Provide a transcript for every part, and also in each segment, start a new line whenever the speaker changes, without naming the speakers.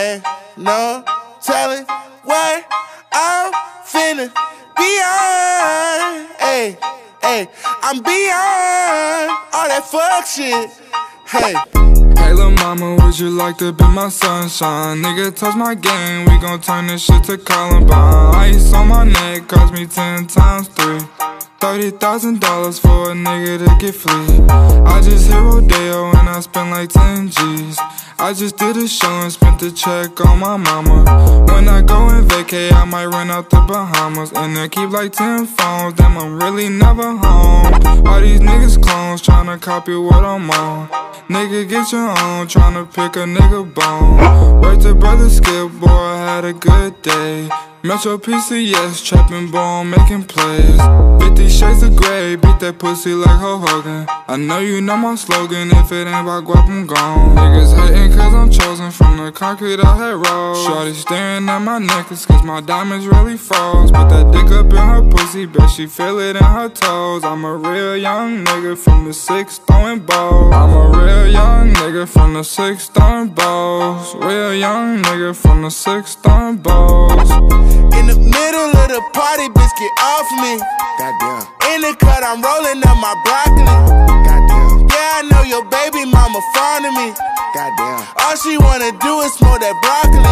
Ain't no telling what I'm finna beyond. Hey, hey, I'm beyond all that fuck shit. Hey.
Hey lil' mama, would you like to be my sunshine? Nigga, touch my game, we gon' turn this shit to Columbine Ice on my neck, cost me ten times three Thirty thousand dollars for a nigga to get free. I just hit Rodeo and I spend like 10 G's. I just did a show and spent the check on my mama. When I go and vacay, I might run out the Bahamas. And I keep like 10 phones, damn, I'm really never home. All these niggas clones tryna copy what I'm on. Nigga, get your own, tryna pick a nigga bone. Right to brother Skip, boy, I had a good day. Metro PCS, trapping bone, making plays. 50 shades of gray, beat that pussy like Hulk Hogan. I know you know my slogan, if it ain't about guap, I'm gone. Niggas hating I'm chosen from the concrete I had rolled. Shorty staring at my necklace cause my diamonds really froze. Put that dick up in her pussy, bet she feel it in her toes. I'm a real young nigga from the six throwing balls. I'm a real young nigga from the six throwing balls. Real young nigga from the six throwing balls.
In the middle of the party, bitch, get off me. Goddamn. In the cut, I'm rolling up my broccoli. I know your baby mama fond of me. Goddamn. All she wanna do is smoke that broccoli.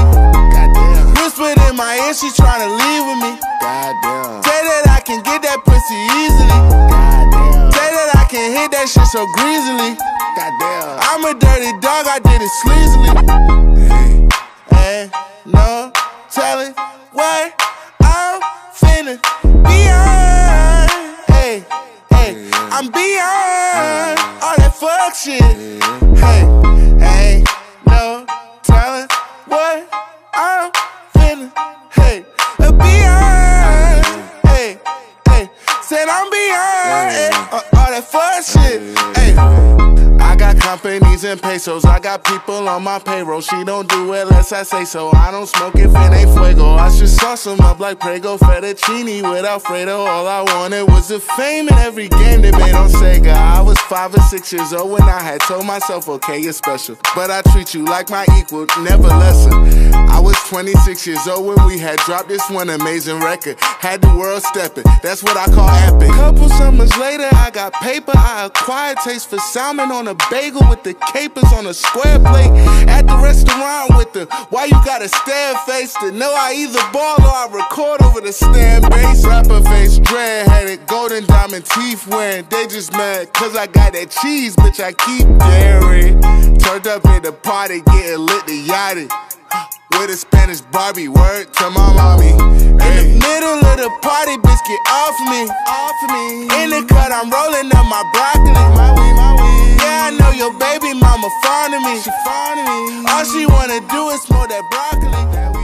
Goddamn. Whispered in my ear, she tryna leave with me. Goddamn. Say that I can get that pussy easily. Goddamn. Say that I can hit that shit so greasily. Goddamn. I'm a dirty dog, I did it sleazily. Hey, hey, no telling what fuck shit. Hey, hey, no telling what I'm finna. Hey, beyond. Hey, hey, said I'm beyond hey, all that fuck shit. Companies and pesos. I got people on my payroll. She don't do it unless I say so. I don't smoke if it ain't fuego. I should sauce them up like Prego fettuccine with Alfredo. All I wanted was the fame in every game they made on Sega. I was five or six years old when I had told myself, okay, you're special. But I treat you like my equal, never lesser. I was 26 years old when we had dropped this one amazing record. Had the world stepping, that's what I call epic. Couple summers later, I got paper. I acquired taste for salmon on a bagel with the capers on a square plate. At the restaurant with the why you got a stare face to know I either ball or I record over the stand base. Rapper face, dread headed, golden diamond teeth wearing. They just mad cause I got that cheese, bitch. I keep daring. Turned up at the party, getting lit the yachty. With a Spanish Barbie, word to my mommy. In the middle of the party, bitch, get off me. Off me. In the cut, I'm rolling up my broccoli. My weed, my weed. Yeah, I know your baby mama fond of me. She fond of me. All she wanna do is smoke that broccoli.